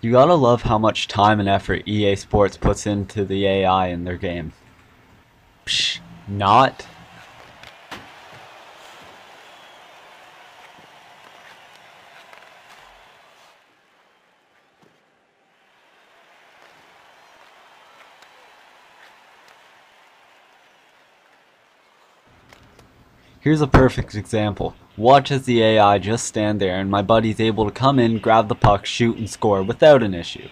You gotta love how much time and effort EA Sports puts into the AI in their game. Psh, not. Here's a perfect example. Watch as the AI just stand there and my buddy's able to come in, grab the puck, shoot and score without an issue.